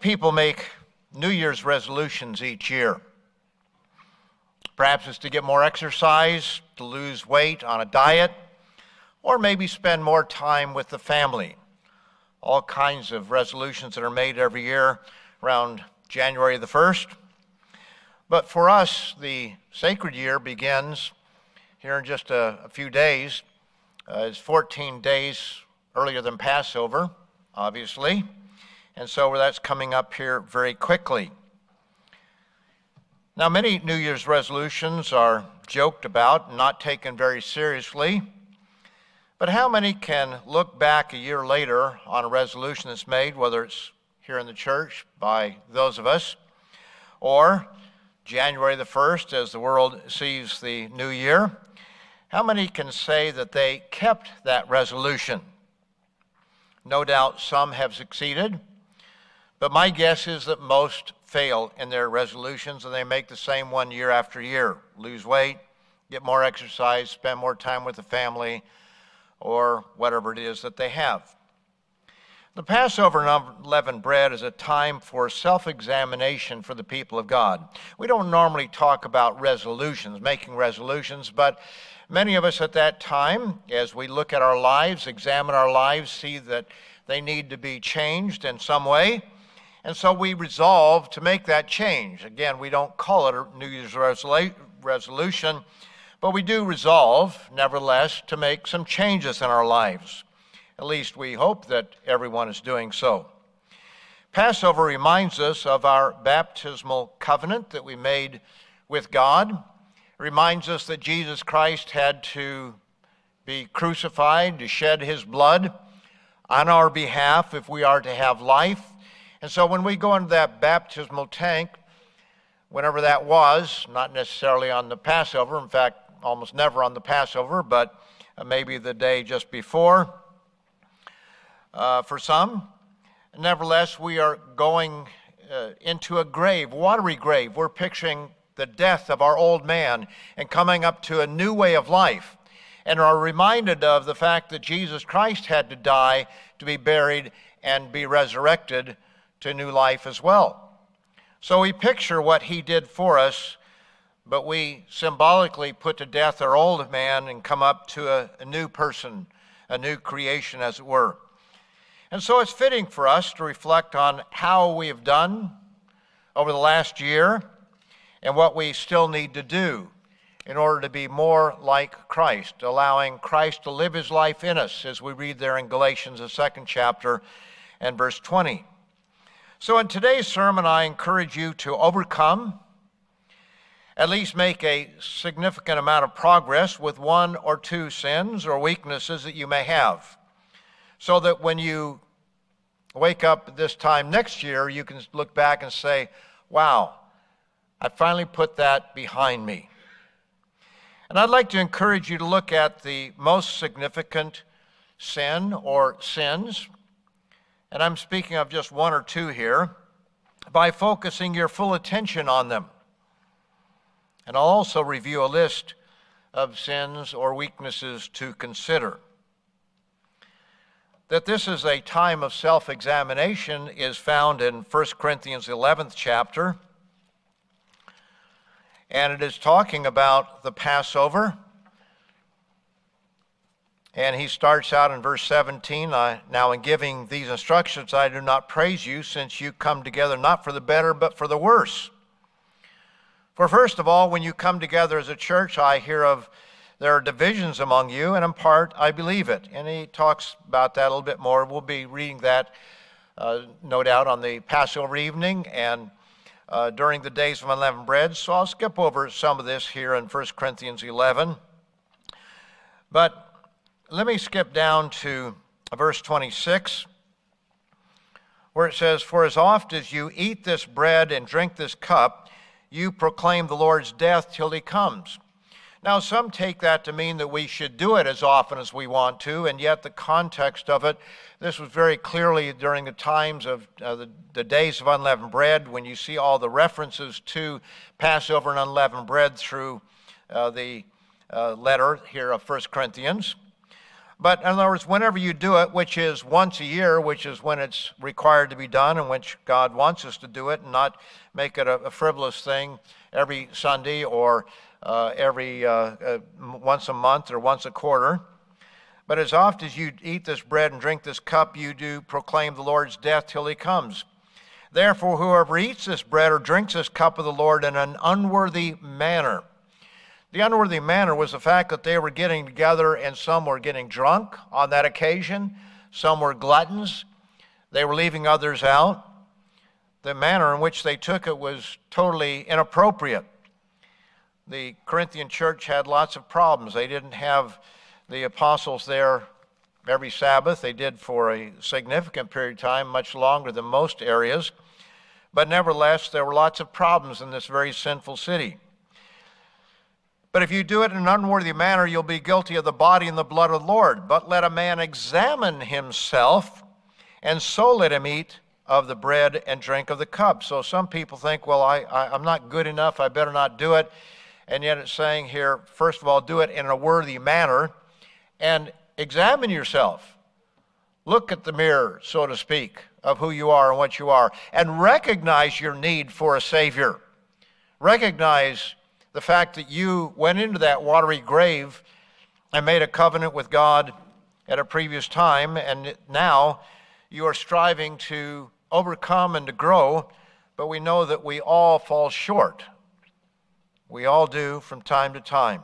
People make New Year's resolutions each year. Perhaps it's to get more exercise, to lose weight on a diet, or maybe spend more time with the family. All kinds of resolutions that are made every year around January the 1st. But for us, the sacred year begins here in just a, a few days. Uh, it's 14 days earlier than Passover, obviously. And so that's coming up here very quickly. Now, many New Year's resolutions are joked about, and not taken very seriously. But how many can look back a year later on a resolution that's made, whether it's here in the church by those of us, or January the 1st as the world sees the new year? How many can say that they kept that resolution? No doubt some have succeeded, but my guess is that most fail in their resolutions and they make the same one year after year lose weight, get more exercise, spend more time with the family, or whatever it is that they have. The Passover unleavened bread is a time for self examination for the people of God. We don't normally talk about resolutions, making resolutions, but many of us at that time, as we look at our lives, examine our lives, see that they need to be changed in some way. And so we resolve to make that change. Again, we don't call it a New Year's resolution, but we do resolve, nevertheless, to make some changes in our lives. At least we hope that everyone is doing so. Passover reminds us of our baptismal covenant that we made with God. It reminds us that Jesus Christ had to be crucified, to shed his blood on our behalf if we are to have life. And so when we go into that baptismal tank, whenever that was, not necessarily on the Passover, in fact, almost never on the Passover, but uh, maybe the day just before uh, for some. Nevertheless, we are going uh, into a grave, watery grave. We're picturing the death of our old man and coming up to a new way of life and are reminded of the fact that Jesus Christ had to die to be buried and be resurrected to new life as well. So we picture what he did for us, but we symbolically put to death our old man and come up to a, a new person, a new creation, as it were. And so it's fitting for us to reflect on how we have done over the last year and what we still need to do in order to be more like Christ, allowing Christ to live his life in us, as we read there in Galatians, the second chapter, and verse 20. So, in today's sermon, I encourage you to overcome, at least make a significant amount of progress with one or two sins or weaknesses that you may have, so that when you wake up this time next year, you can look back and say, wow, I finally put that behind me. And I'd like to encourage you to look at the most significant sin or sins and I'm speaking of just one or two here, by focusing your full attention on them. And I'll also review a list of sins or weaknesses to consider. That this is a time of self examination is found in 1 Corinthians 11th chapter. And it is talking about the Passover and he starts out in verse 17 Now, in giving these instructions, I do not praise you, since you come together not for the better, but for the worse. For first of all, when you come together as a church, I hear of there are divisions among you, and in part I believe it. And he talks about that a little bit more. We'll be reading that, uh, no doubt, on the Passover evening and uh, during the days of unleavened bread. So I'll skip over some of this here in 1 Corinthians 11. But let me skip down to verse 26, where it says, For as oft as you eat this bread and drink this cup, you proclaim the Lord's death till he comes. Now, some take that to mean that we should do it as often as we want to, and yet the context of it, this was very clearly during the times of uh, the, the days of unleavened bread, when you see all the references to Passover and unleavened bread through uh, the uh, letter here of 1 Corinthians. But in other words, whenever you do it, which is once a year, which is when it's required to be done and which God wants us to do it and not make it a, a frivolous thing every Sunday or uh, every uh, uh, once a month or once a quarter. But as oft as you eat this bread and drink this cup, you do proclaim the Lord's death till he comes. Therefore, whoever eats this bread or drinks this cup of the Lord in an unworthy manner, the unworthy manner was the fact that they were getting together and some were getting drunk on that occasion, some were gluttons, they were leaving others out. The manner in which they took it was totally inappropriate. The Corinthian church had lots of problems. They didn't have the apostles there every Sabbath. They did for a significant period of time, much longer than most areas. But nevertheless, there were lots of problems in this very sinful city. But if you do it in an unworthy manner, you'll be guilty of the body and the blood of the Lord. But let a man examine himself, and so let him eat of the bread and drink of the cup. So some people think, well, I, I, am not good enough, I better not do it. And yet it's saying here, first of all, do it in a worthy manner and examine yourself. Look at the mirror, so to speak, of who you are and what you are, and recognize your need for a Savior. Recognize the fact that you went into that watery grave and made a covenant with God at a previous time, and now you are striving to overcome and to grow, but we know that we all fall short. We all do from time to time.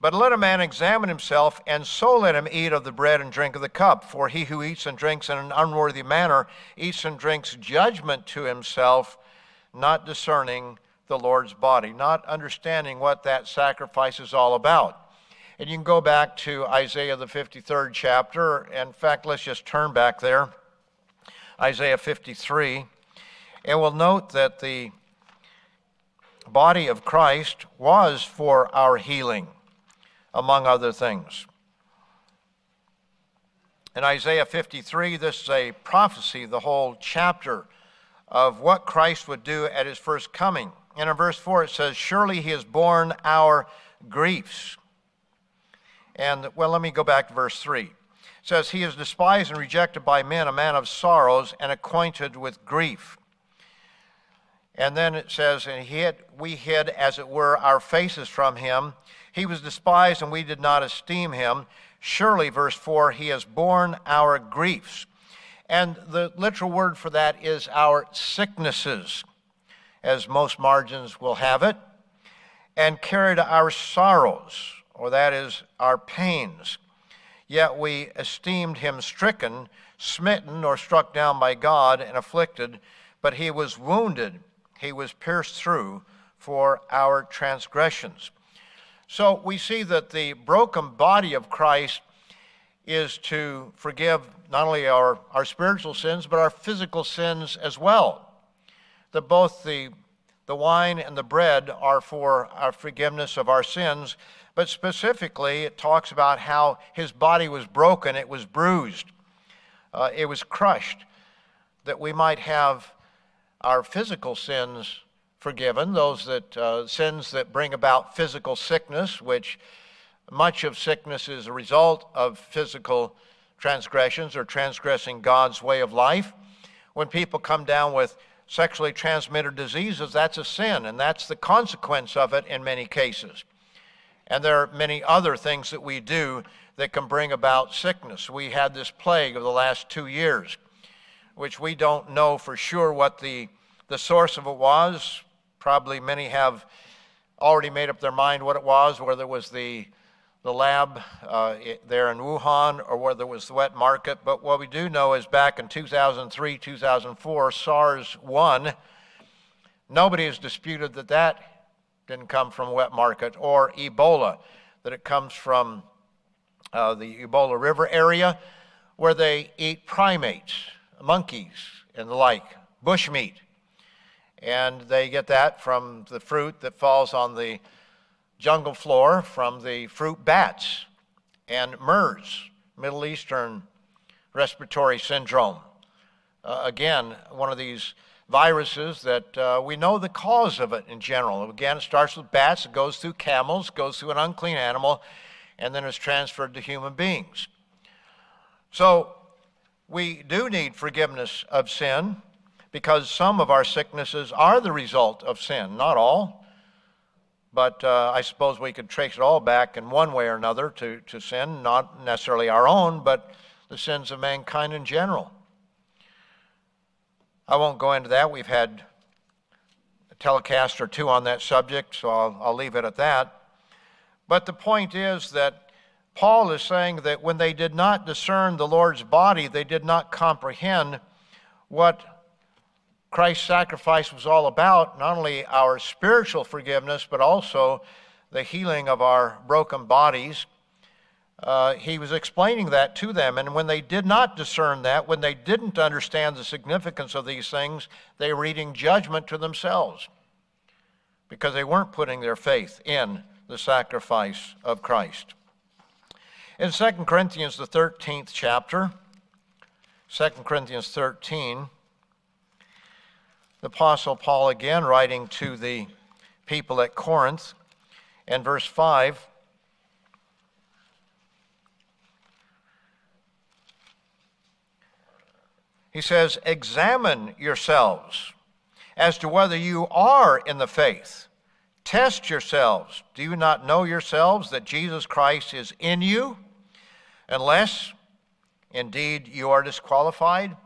But let a man examine himself, and so let him eat of the bread and drink of the cup. For he who eats and drinks in an unworthy manner eats and drinks judgment to himself, not discerning the Lord's body, not understanding what that sacrifice is all about. And you can go back to Isaiah, the 53rd chapter. In fact, let's just turn back there. Isaiah 53. And we'll note that the body of Christ was for our healing among other things. In Isaiah 53, this is a prophecy, the whole chapter of what Christ would do at his first coming. And in verse 4, it says, Surely he has borne our griefs. And, well, let me go back to verse 3. It says, He is despised and rejected by men, a man of sorrows and acquainted with grief. And then it says, And he hid, we hid, as it were, our faces from him. He was despised, and we did not esteem him. Surely, verse 4, he has borne our griefs. And the literal word for that is our sicknesses, as most margins will have it, and carried our sorrows, or that is our pains. Yet we esteemed him stricken, smitten, or struck down by God, and afflicted, but he was wounded, he was pierced through for our transgressions. So we see that the broken body of Christ is to forgive not only our, our spiritual sins, but our physical sins as well. That both the, the wine and the bread are for our forgiveness of our sins, but specifically it talks about how his body was broken, it was bruised, uh, it was crushed, that we might have our physical sins forgiven, those that uh, sins that bring about physical sickness, which much of sickness is a result of physical transgressions or transgressing God's way of life. When people come down with sexually transmitted diseases, that's a sin, and that's the consequence of it in many cases. And there are many other things that we do that can bring about sickness. We had this plague of the last two years, which we don't know for sure what the, the source of it was. Probably many have already made up their mind what it was, whether it was the, the lab uh, there in Wuhan or whether it was the wet market. But what we do know is back in 2003, 2004, SARS 1, nobody has disputed that that didn't come from wet market, or Ebola, that it comes from uh, the Ebola River area where they eat primates, monkeys, and the like, bushmeat and they get that from the fruit that falls on the jungle floor from the fruit bats and MERS, Middle Eastern Respiratory Syndrome. Uh, again, one of these viruses that uh, we know the cause of it in general. Again, it starts with bats, it goes through camels, goes through an unclean animal, and then is transferred to human beings. So we do need forgiveness of sin because some of our sicknesses are the result of sin, not all. But uh, I suppose we could trace it all back in one way or another to, to sin, not necessarily our own, but the sins of mankind in general. I won't go into that. We've had a telecast or two on that subject, so I'll, I'll leave it at that. But the point is that Paul is saying that when they did not discern the Lord's body, they did not comprehend what Christ's sacrifice was all about, not only our spiritual forgiveness, but also the healing of our broken bodies. Uh, he was explaining that to them. And when they did not discern that, when they didn't understand the significance of these things, they were eating judgment to themselves because they weren't putting their faith in the sacrifice of Christ. In 2 Corinthians, the 13th chapter, 2 Corinthians 13, the Apostle Paul again writing to the people at Corinth, and verse 5. He says, Examine yourselves as to whether you are in the faith. Test yourselves. Do you not know yourselves that Jesus Christ is in you? Unless indeed you are disqualified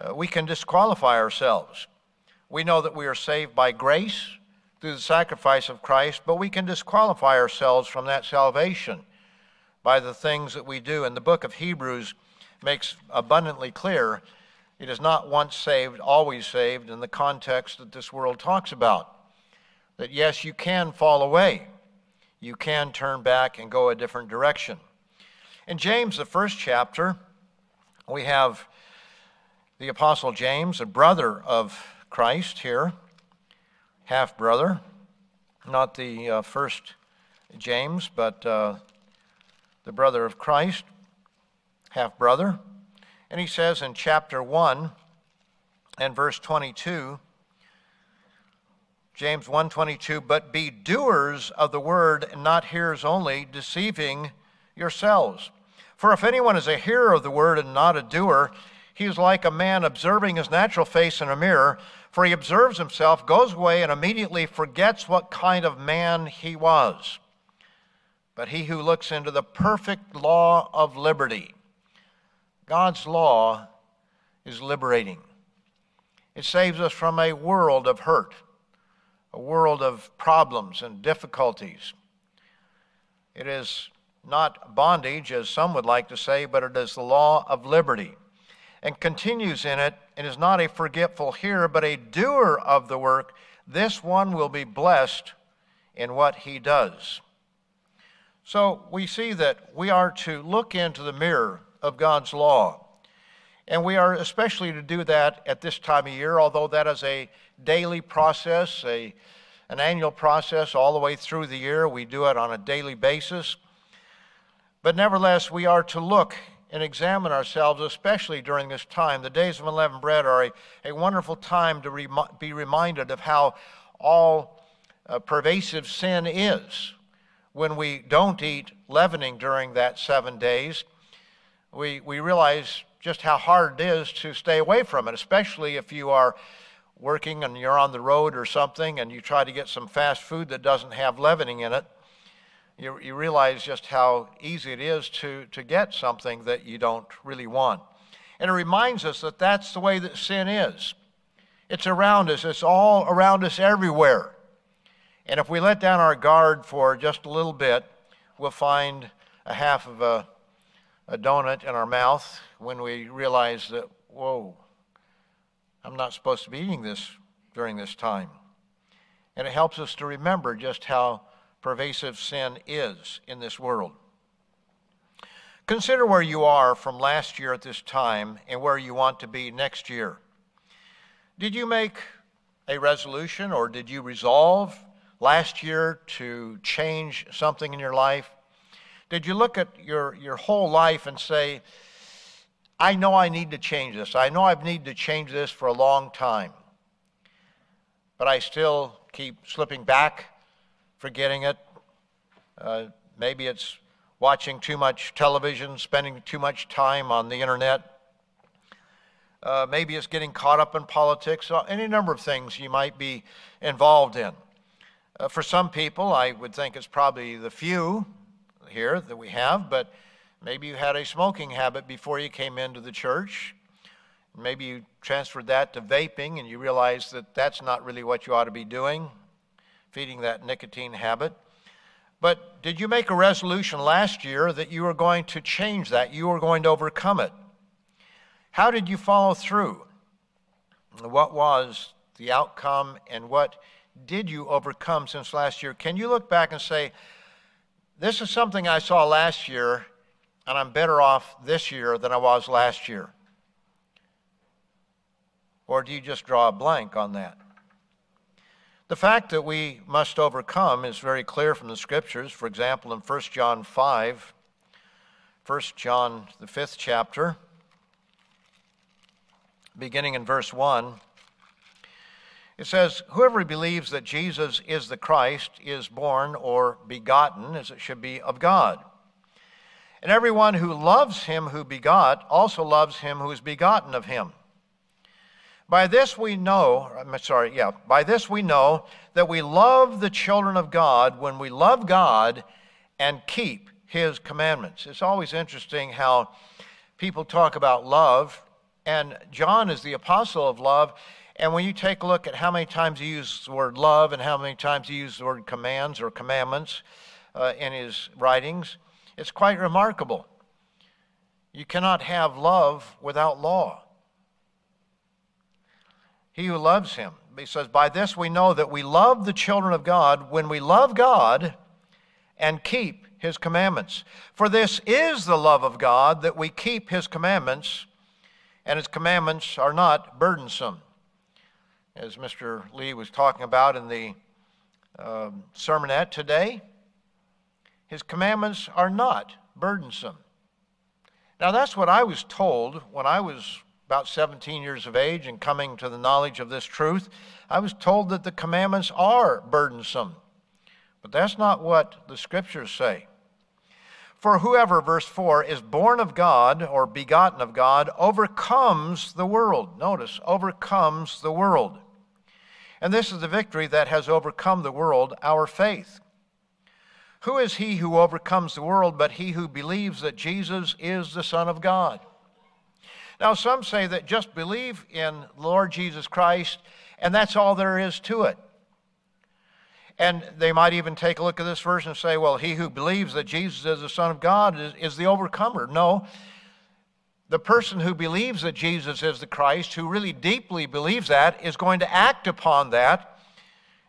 uh, we can disqualify ourselves. We know that we are saved by grace through the sacrifice of Christ, but we can disqualify ourselves from that salvation by the things that we do. And the book of Hebrews makes abundantly clear it is not once saved, always saved in the context that this world talks about. That yes, you can fall away, you can turn back and go a different direction. In James, the first chapter, we have the Apostle James, a brother of Christ here, half brother, not the uh, first James, but uh, the brother of Christ, half brother. And he says in chapter 1 and verse 22, James 1:22, but be doers of the word and not hearers only, deceiving yourselves. For if anyone is a hearer of the word and not a doer, he is like a man observing his natural face in a mirror, for he observes himself, goes away, and immediately forgets what kind of man he was. But he who looks into the perfect law of liberty, God's law is liberating. It saves us from a world of hurt, a world of problems and difficulties. It is not bondage, as some would like to say, but it is the law of liberty and continues in it and is not a forgetful hearer, but a doer of the work, this one will be blessed in what he does. So we see that we are to look into the mirror of God's law. And we are especially to do that at this time of year, although that is a daily process, a, an annual process all the way through the year. We do it on a daily basis. But nevertheless, we are to look and examine ourselves, especially during this time. The days of unleavened bread are a, a wonderful time to rem- be reminded of how all uh, pervasive sin is. When we don't eat leavening during that seven days, we, we realize just how hard it is to stay away from it, especially if you are working and you're on the road or something and you try to get some fast food that doesn't have leavening in it you, you realize just how easy it is to, to get something that you don't really want. And it reminds us that that's the way that sin is. It's around us, it's all around us everywhere. And if we let down our guard for just a little bit, we'll find a half of a, a donut in our mouth when we realize that, whoa, I'm not supposed to be eating this during this time. And it helps us to remember just how pervasive sin is in this world. Consider where you are from last year at this time and where you want to be next year. Did you make a resolution or did you resolve last year to change something in your life? Did you look at your, your whole life and say, I know I need to change this. I know I've needed to change this for a long time. But I still keep slipping back forgetting it. Uh, maybe it's watching too much television, spending too much time on the internet. Uh, maybe it's getting caught up in politics, uh, any number of things you might be involved in. Uh, for some people, I would think it's probably the few here that we have, but maybe you had a smoking habit before you came into the church. Maybe you transferred that to vaping and you realized that that's not really what you ought to be doing, feeding that nicotine habit. But did you make a resolution last year that you were going to change that? You were going to overcome it? How did you follow through? What was the outcome and what did you overcome since last year? Can you look back and say, this is something I saw last year, and I'm better off this year than I was last year? Or do you just draw a blank on that? The fact that we must overcome is very clear from the scriptures. For example, in 1 John 5, 1 John, the fifth chapter, beginning in verse 1, it says, Whoever believes that Jesus is the Christ is born or begotten, as it should be, of God. And everyone who loves him who begot also loves him who is begotten of him. By this we know, I'm sorry, yeah, by this we know that we love the children of God when we love God and keep his commandments. It's always interesting how people talk about love, and John is the apostle of love, and when you take a look at how many times he uses the word love and how many times he uses the word commands or commandments uh, in his writings, it's quite remarkable. You cannot have love without law. He who loves him, he says, By this we know that we love the children of God when we love God and keep his commandments. For this is the love of God, that we keep his commandments, and his commandments are not burdensome as Mr. Lee was talking about in the uh, sermonette today, his commandments are not burdensome. Now, that's what I was told when I was about 17 years of age and coming to the knowledge of this truth. I was told that the commandments are burdensome. But that's not what the scriptures say. For whoever, verse 4, is born of God or begotten of God overcomes the world. Notice, overcomes the world. And this is the victory that has overcome the world, our faith. Who is he who overcomes the world but he who believes that Jesus is the Son of God? Now, some say that just believe in Lord Jesus Christ and that's all there is to it. And they might even take a look at this verse and say, well, he who believes that Jesus is the Son of God is, is the overcomer. No. The person who believes that Jesus is the Christ, who really deeply believes that, is going to act upon that,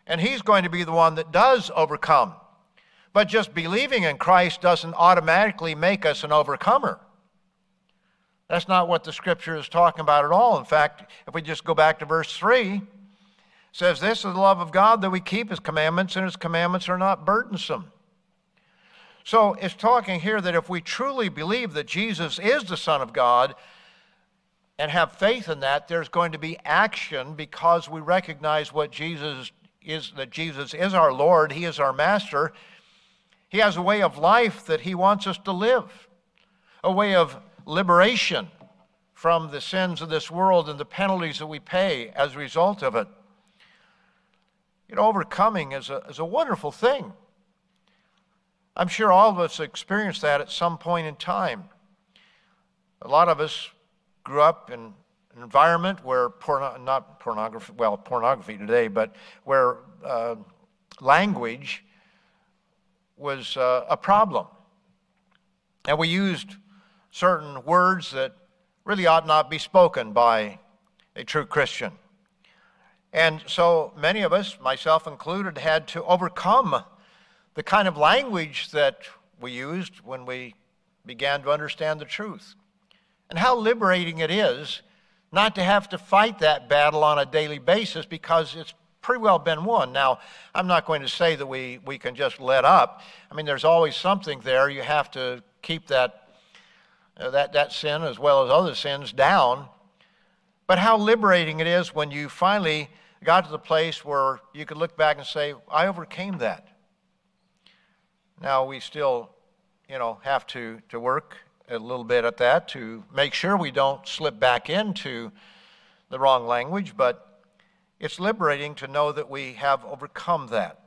and he's going to be the one that does overcome. But just believing in Christ doesn't automatically make us an overcomer. That's not what the scripture is talking about at all. In fact, if we just go back to verse 3, says, This is the love of God that we keep his commandments, and his commandments are not burdensome. So it's talking here that if we truly believe that Jesus is the Son of God and have faith in that, there's going to be action because we recognize what Jesus is, that Jesus is our Lord, He is our Master. He has a way of life that He wants us to live, a way of liberation from the sins of this world and the penalties that we pay as a result of it. You know, overcoming is a, is a wonderful thing. I'm sure all of us experienced that at some point in time. A lot of us grew up in an environment where, porno, not pornography, well, pornography today, but where uh, language was uh, a problem. And we used certain words that really ought not be spoken by a true Christian. And so many of us, myself included, had to overcome the kind of language that we used when we began to understand the truth. And how liberating it is not to have to fight that battle on a daily basis because it's pretty well been won. Now, I'm not going to say that we, we can just let up. I mean, there's always something there. You have to keep that, Uh, that, that sin as well as other sins down. But how liberating it is when you finally got to the place where you could look back and say, I overcame that. Now, we still you know, have to, to work a little bit at that to make sure we don't slip back into the wrong language, but it's liberating to know that we have overcome that.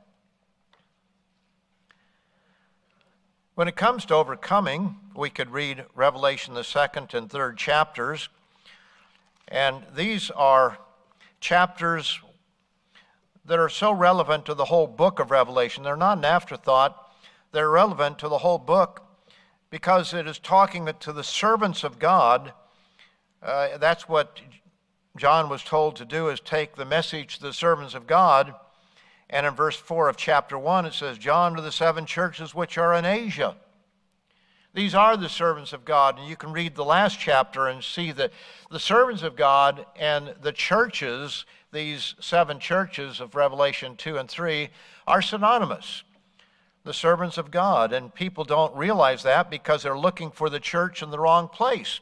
When it comes to overcoming, we could read Revelation, the second and third chapters. And these are chapters that are so relevant to the whole book of Revelation. They're not an afterthought, they're relevant to the whole book because it is talking to the servants of God. Uh, that's what John was told to do is take the message to the servants of God and in verse 4 of chapter 1, it says, John to the seven churches which are in Asia. These are the servants of God. And you can read the last chapter and see that the servants of God and the churches, these seven churches of Revelation 2 and 3, are synonymous. The servants of God. And people don't realize that because they're looking for the church in the wrong place.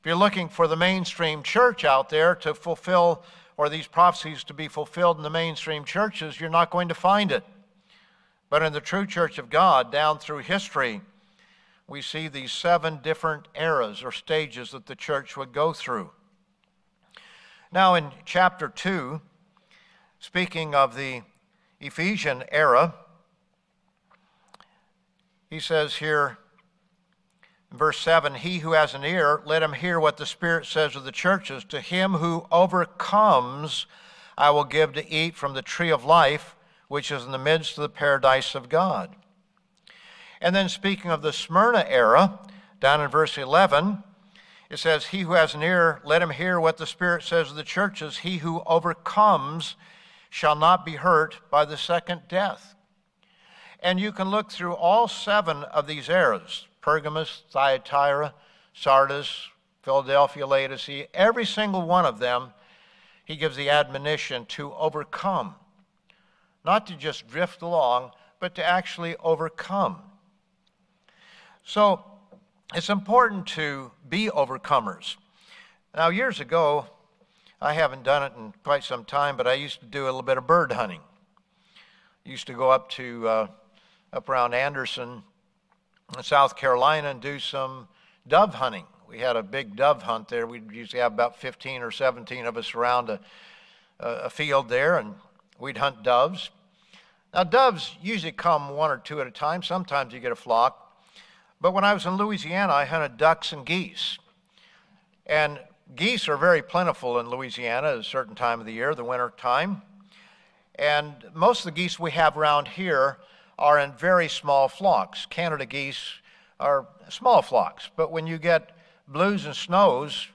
If you're looking for the mainstream church out there to fulfill or these prophecies to be fulfilled in the mainstream churches, you're not going to find it. But in the true church of God, down through history, we see these seven different eras or stages that the church would go through. Now, in chapter 2, speaking of the Ephesian era, he says here, Verse 7 He who has an ear, let him hear what the Spirit says of the churches. To him who overcomes, I will give to eat from the tree of life, which is in the midst of the paradise of God. And then, speaking of the Smyrna era, down in verse 11, it says, He who has an ear, let him hear what the Spirit says of the churches. He who overcomes shall not be hurt by the second death. And you can look through all seven of these eras Pergamos, Thyatira, Sardis, Philadelphia, Laodicea, every single one of them, he gives the admonition to overcome. Not to just drift along, but to actually overcome. So it's important to be overcomers. Now, years ago, I haven't done it in quite some time, but I used to do a little bit of bird hunting. I used to go up to uh, up around Anderson South Carolina and do some dove hunting. We had a big dove hunt there. We'd usually have about 15 or 17 of us around a, a field there, and we'd hunt doves. Now, doves usually come one or two at a time. Sometimes you get a flock. But when I was in Louisiana, I hunted ducks and geese. And geese are very plentiful in Louisiana at a certain time of the year, the winter time. And most of the geese we have around here are in very small flocks. Canada geese are small flocks, but when you get blues and snows,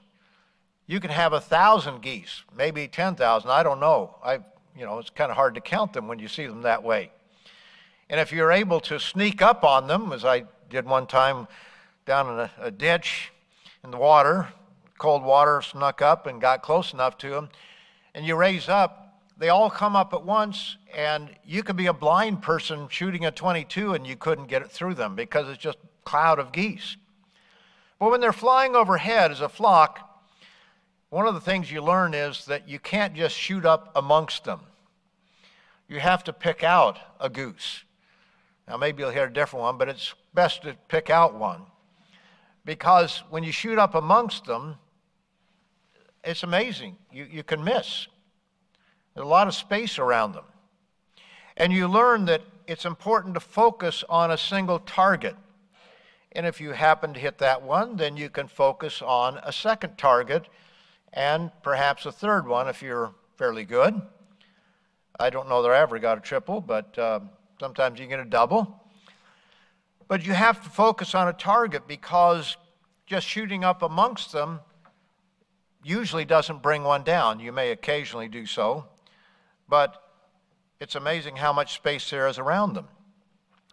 you can have a thousand geese, maybe 10,000. I don't know. I, you know, it's kind of hard to count them when you see them that way. And if you're able to sneak up on them, as I did one time down in a, a ditch in the water, cold water, snuck up and got close enough to them, and you raise up, they all come up at once, and you could be a blind person shooting a 22 and you couldn't get it through them because it's just a cloud of geese. But when they're flying overhead as a flock, one of the things you learn is that you can't just shoot up amongst them. You have to pick out a goose. Now, maybe you'll hear a different one, but it's best to pick out one. Because when you shoot up amongst them, it's amazing. You, you can miss. There's a lot of space around them. And you learn that it's important to focus on a single target. And if you happen to hit that one, then you can focus on a second target and perhaps a third one if you're fairly good. I don't know that I ever got a triple, but uh, sometimes you get a double. But you have to focus on a target because just shooting up amongst them usually doesn't bring one down. You may occasionally do so but it's amazing how much space there is around them.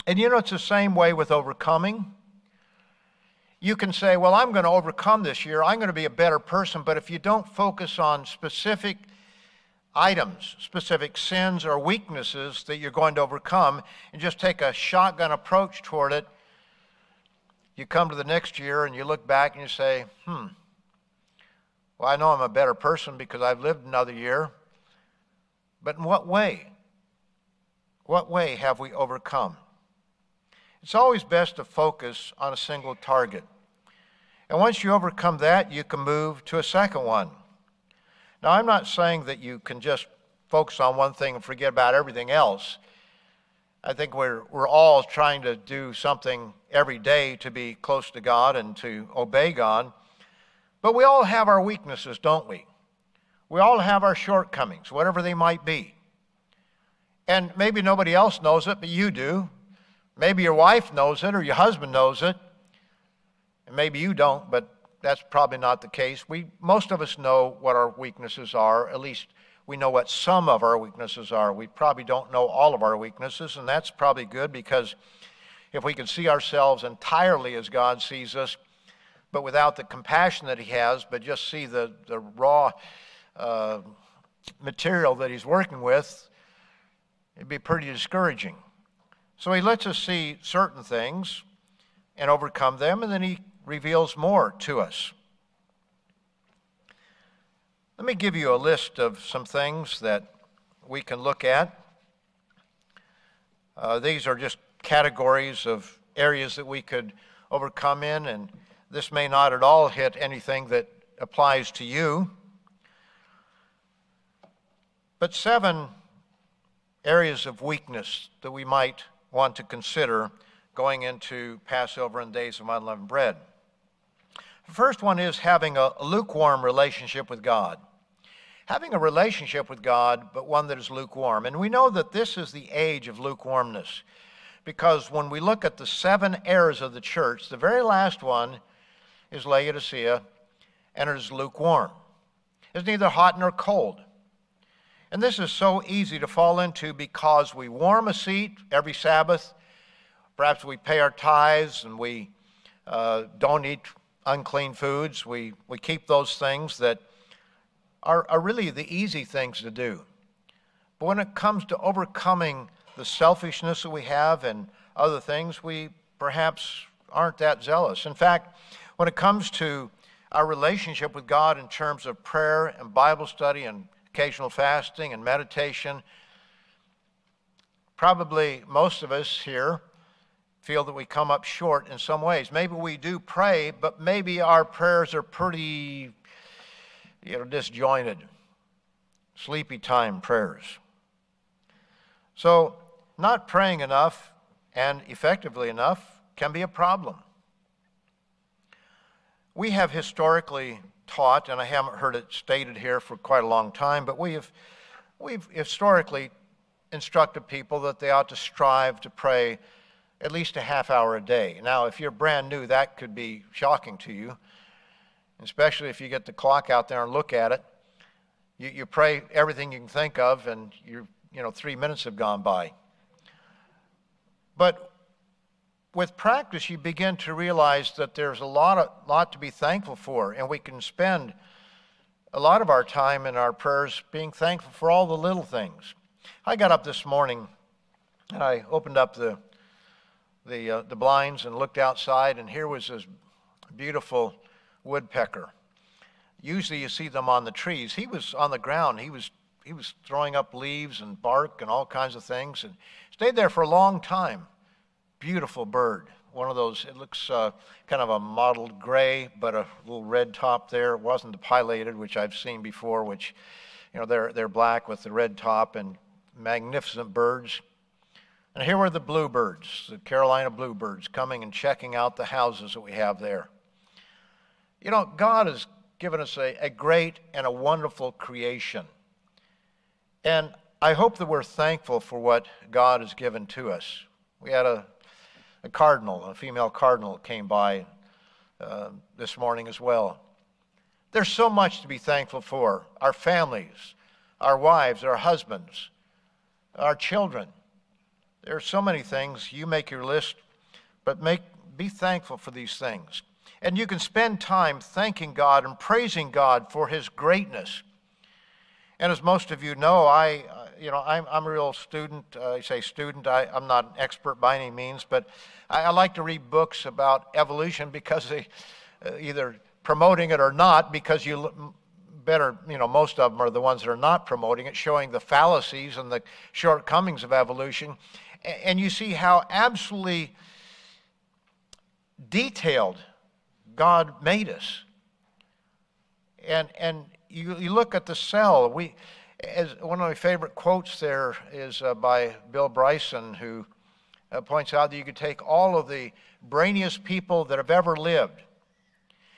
And you know, it's the same way with overcoming. You can say, Well, I'm going to overcome this year, I'm going to be a better person, but if you don't focus on specific items, specific sins or weaknesses that you're going to overcome, and just take a shotgun approach toward it, you come to the next year and you look back and you say, Hmm, well, I know I'm a better person because I've lived another year. But in what way? What way have we overcome? It's always best to focus on a single target. And once you overcome that, you can move to a second one. Now, I'm not saying that you can just focus on one thing and forget about everything else. I think we're, we're all trying to do something every day to be close to God and to obey God. But we all have our weaknesses, don't we? We all have our shortcomings, whatever they might be. And maybe nobody else knows it, but you do. Maybe your wife knows it or your husband knows it. And maybe you don't, but that's probably not the case. We, most of us know what our weaknesses are. At least we know what some of our weaknesses are. We probably don't know all of our weaknesses, and that's probably good because if we can see ourselves entirely as God sees us, but without the compassion that He has, but just see the, the raw uh, material that He's working with, it'd be pretty discouraging. So He lets us see certain things and overcome them, and then He reveals more to us. Let me give you a list of some things that we can look at. Uh, these are just categories of areas that we could overcome in, and this may not at all hit anything that applies to you. But seven areas of weakness that we might want to consider going into Passover and days of unleavened bread. The first one is having a lukewarm relationship with God. Having a relationship with God, but one that is lukewarm. And we know that this is the age of lukewarmness because when we look at the seven errors of the church, the very last one is Laodicea, and it is lukewarm. It's neither hot nor cold. And this is so easy to fall into because we warm a seat every Sabbath. Perhaps we pay our tithes and we uh, don't eat unclean foods. We, we keep those things that are, are really the easy things to do. But when it comes to overcoming the selfishness that we have and other things, we perhaps aren't that zealous. In fact, when it comes to our relationship with God in terms of prayer and Bible study and occasional fasting and meditation, probably most of us here feel that we come up short in some ways. Maybe we do pray, but maybe our prayers are pretty, you know, disjointed, sleepy time prayers. So, not praying enough and effectively enough can be a problem. We have historically taught, and I haven't heard it stated here for quite a long time, but we have we've historically instructed people that they ought to strive to pray at least a half hour a day. Now, if you're brand new, that could be shocking to you, especially if you get the clock out there and look at it. You, you pray everything you can think of, and you you know three minutes have gone by. But with practice, you begin to realize that there's a lot, of, lot to be thankful for, and we can spend a lot of our time in our prayers being thankful for all the little things. I got up this morning and I opened up the, the, uh, the blinds and looked outside, and here was this beautiful woodpecker. Usually you see them on the trees. He was on the ground. He was, he was throwing up leaves and bark and all kinds of things and stayed there for a long time. Beautiful bird. One of those, it looks uh, kind of a mottled gray, but a little red top there. It wasn't the pileated, which I've seen before, which, you know, they're, they're black with the red top and magnificent birds. And here were the bluebirds, the Carolina bluebirds, coming and checking out the houses that we have there. You know, God has given us a, a great and a wonderful creation. And I hope that we're thankful for what God has given to us. We had a a cardinal, a female cardinal, came by uh, this morning as well. There's so much to be thankful for our families, our wives, our husbands, our children. There are so many things. You make your list, but make, be thankful for these things. And you can spend time thanking God and praising God for His greatness. And as most of you know, I, you know, I'm, I'm a real student. Uh, I say student. I, I'm not an expert by any means, but I, I like to read books about evolution because they uh, either promoting it or not, because you better, you know, most of them are the ones that are not promoting it, showing the fallacies and the shortcomings of evolution. And you see how absolutely detailed God made us. And, and you, you look at the cell. We, as one of my favorite quotes there is uh, by Bill Bryson, who uh, points out that you could take all of the brainiest people that have ever lived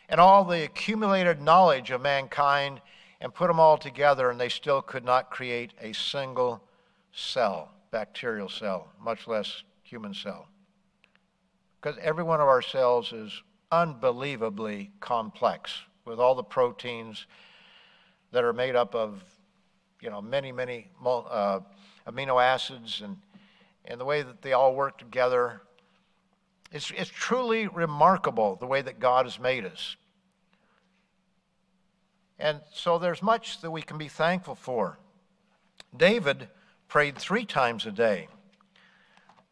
and all the accumulated knowledge of mankind and put them all together, and they still could not create a single cell, bacterial cell, much less human cell. Because every one of our cells is unbelievably complex with all the proteins that are made up of, you know, many, many uh, amino acids and, and the way that they all work together. It's, it's truly remarkable the way that God has made us. And so there's much that we can be thankful for. David prayed three times a day.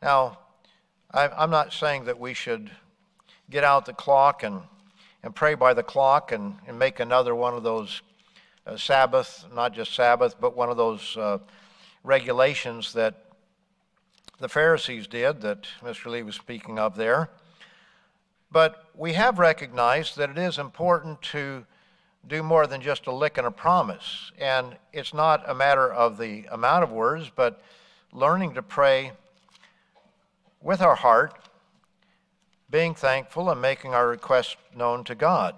Now, I'm not saying that we should get out the clock and, and pray by the clock and, and make another one of those uh, Sabbath, not just Sabbath, but one of those uh, regulations that the Pharisees did that Mr. Lee was speaking of there. But we have recognized that it is important to do more than just a lick and a promise. And it's not a matter of the amount of words, but learning to pray with our heart, being thankful, and making our requests known to God.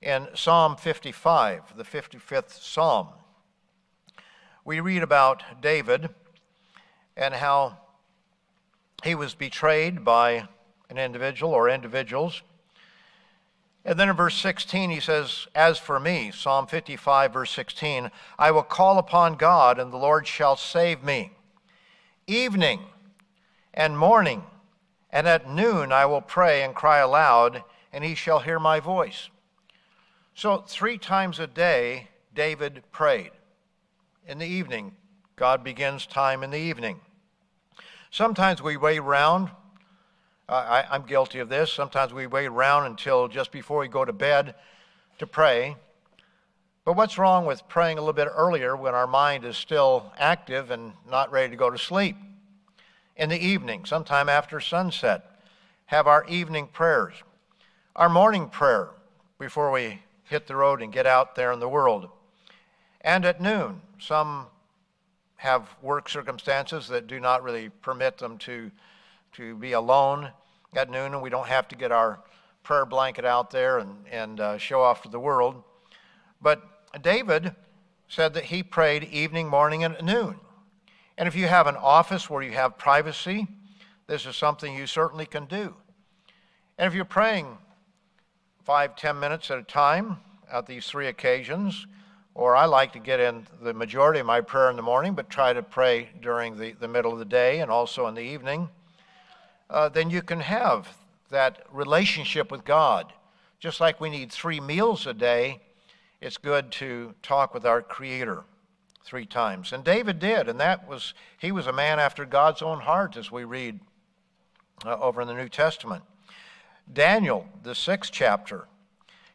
In Psalm 55, the 55th Psalm, we read about David and how he was betrayed by an individual or individuals and then in verse 16, he says, As for me, Psalm 55, verse 16, I will call upon God, and the Lord shall save me. Evening and morning, and at noon I will pray and cry aloud, and he shall hear my voice. So, three times a day, David prayed. In the evening, God begins time in the evening. Sometimes we wait around I, I'm guilty of this. Sometimes we wait around until just before we go to bed to pray. But what's wrong with praying a little bit earlier when our mind is still active and not ready to go to sleep? In the evening, sometime after sunset, have our evening prayers. Our morning prayer before we hit the road and get out there in the world. And at noon, some have work circumstances that do not really permit them to to be alone at noon, and we don't have to get our prayer blanket out there and, and uh, show off to the world. But David said that he prayed evening, morning, and noon. And if you have an office where you have privacy, this is something you certainly can do. And if you're praying five, ten minutes at a time at these three occasions, or I like to get in the majority of my prayer in the morning, but try to pray during the, the middle of the day and also in the evening uh, then you can have that relationship with God. Just like we need three meals a day, it's good to talk with our Creator three times. And David did, and that was, he was a man after God's own heart, as we read uh, over in the New Testament. Daniel, the sixth chapter,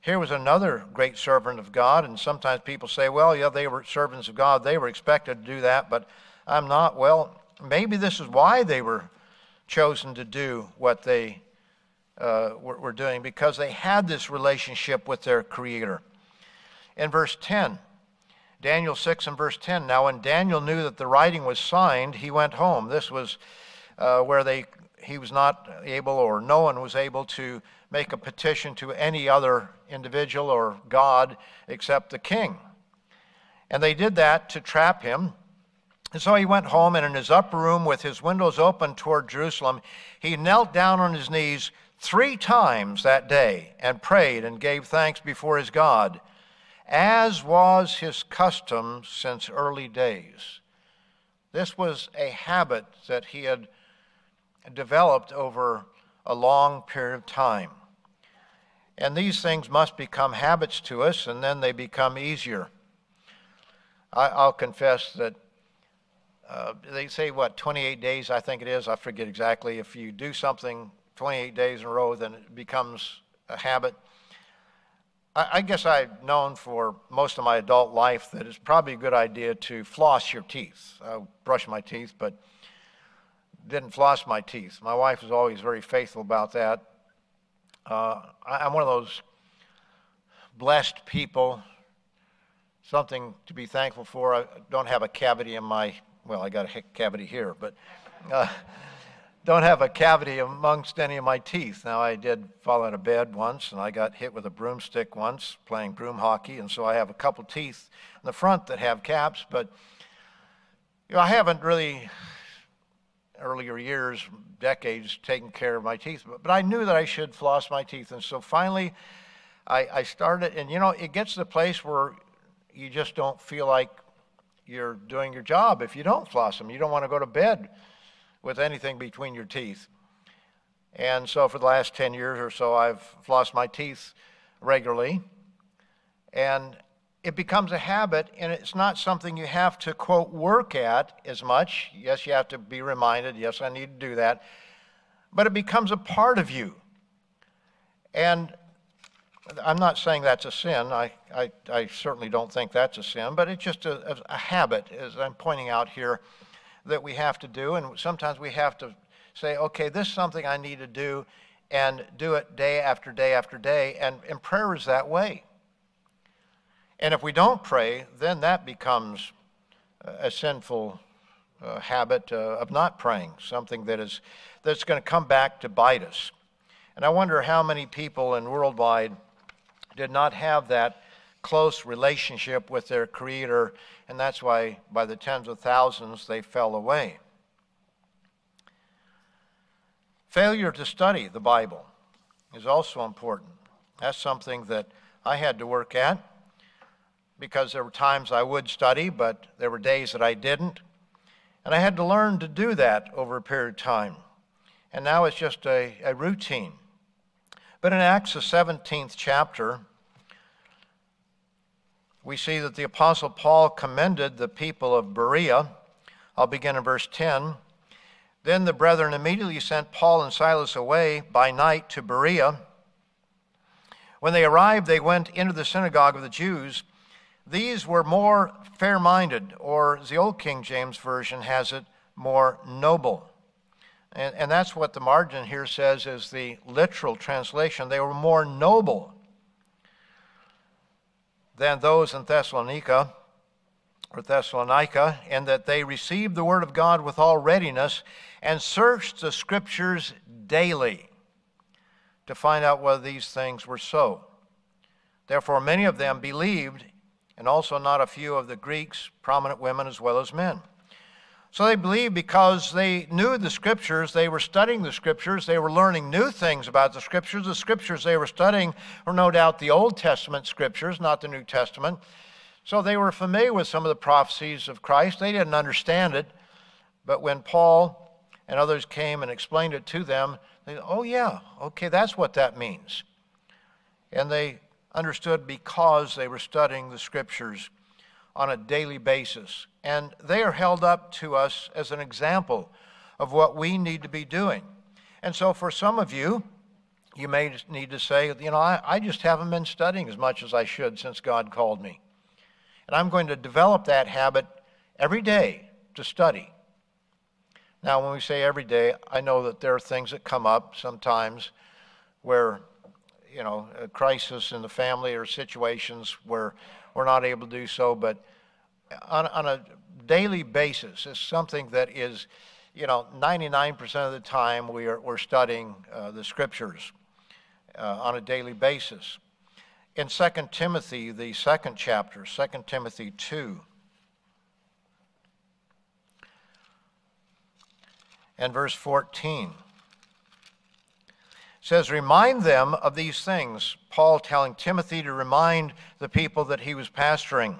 here was another great servant of God, and sometimes people say, well, yeah, they were servants of God, they were expected to do that, but I'm not. Well, maybe this is why they were chosen to do what they uh, were, were doing because they had this relationship with their Creator. In verse 10, Daniel 6 and verse 10, now when Daniel knew that the writing was signed, he went home. This was uh, where they, he was not able, or no one was able to make a petition to any other individual or God except the king. And they did that to trap him and so he went home, and in his upper room, with his windows open toward Jerusalem, he knelt down on his knees three times that day and prayed and gave thanks before his God, as was his custom since early days. This was a habit that he had developed over a long period of time. And these things must become habits to us, and then they become easier. I, will confess that uh, they say what 28 days i think it is i forget exactly if you do something 28 days in a row then it becomes a habit I, I guess i've known for most of my adult life that it's probably a good idea to floss your teeth i brush my teeth but didn't floss my teeth my wife was always very faithful about that Uh, I, am one of those blessed people, something to be thankful for. I don't have a cavity in my, well, I got a cavity here, but uh, don't have a cavity amongst any of my teeth. Now, I did fall out of bed once, and I got hit with a broomstick once playing broom hockey, and so I have a couple teeth in the front that have caps, but you know, I haven't really earlier years, decades, taking care of my teeth, but, but I knew that I should floss my teeth, and so finally, I, I started, and you know, it gets to the place where you just don't feel like you're doing your job if you don't floss them. You don't want to go to bed with anything between your teeth. And so for the last 10 years or so, I've flossed my teeth regularly. And it becomes a habit, and it's not something you have to, quote, work at as much. Yes, you have to be reminded, yes, I need to do that. But it becomes a part of you. And I'm not saying that's a sin. I, I, I certainly don't think that's a sin, but it's just a, a habit, as I'm pointing out here, that we have to do. And sometimes we have to say, okay, this is something I need to do, and do it day after day after day. And, and prayer is that way. And if we don't pray, then that becomes a sinful uh, habit uh, of not praying, something that is that's going to come back to bite us. And I wonder how many people in worldwide did not have that close relationship with their Creator, and that's why by the tens of thousands they fell away. Failure to study the Bible is also important. That's something that I had to work at because there were times I would study, but there were days that I didn't. And I had to learn to do that over a period of time. And now it's just a, a routine. But in Acts, the 17th chapter, we see that the Apostle Paul commended the people of Berea. I'll begin in verse 10. Then the brethren immediately sent Paul and Silas away by night to Berea. When they arrived, they went into the synagogue of the Jews. These were more fair minded, or the Old King James Version has it more noble. And, and that's what the margin here says is the literal translation. They were more noble than those in Thessalonica or Thessalonica, in that they received the word of God with all readiness and searched the scriptures daily to find out whether these things were so. Therefore, many of them believed, and also not a few of the Greeks, prominent women as well as men. So they believed because they knew the scriptures, they were studying the scriptures, they were learning new things about the scriptures. The scriptures they were studying were no doubt the Old Testament scriptures, not the New Testament. So they were familiar with some of the prophecies of Christ. They didn't understand it, but when Paul and others came and explained it to them, they, oh, yeah, okay, that's what that means. And they understood because they were studying the scriptures on a daily basis. And they are held up to us as an example of what we need to be doing. And so for some of you, you may need to say, you know, I, I just haven't been studying as much as I should since God called me. And I'm going to develop that habit every day to study. Now, when we say every day, I know that there are things that come up sometimes where, you know, a crisis in the family or situations where we're not able to do so, but on, on a daily basis it's something that is, you know, 99% of the time we are, we're studying uh, the scriptures uh, on a daily basis. In 2 Timothy, the second chapter, 2 Timothy 2, and verse 14 says, Remind them of these things. Paul telling Timothy to remind the people that he was pastoring,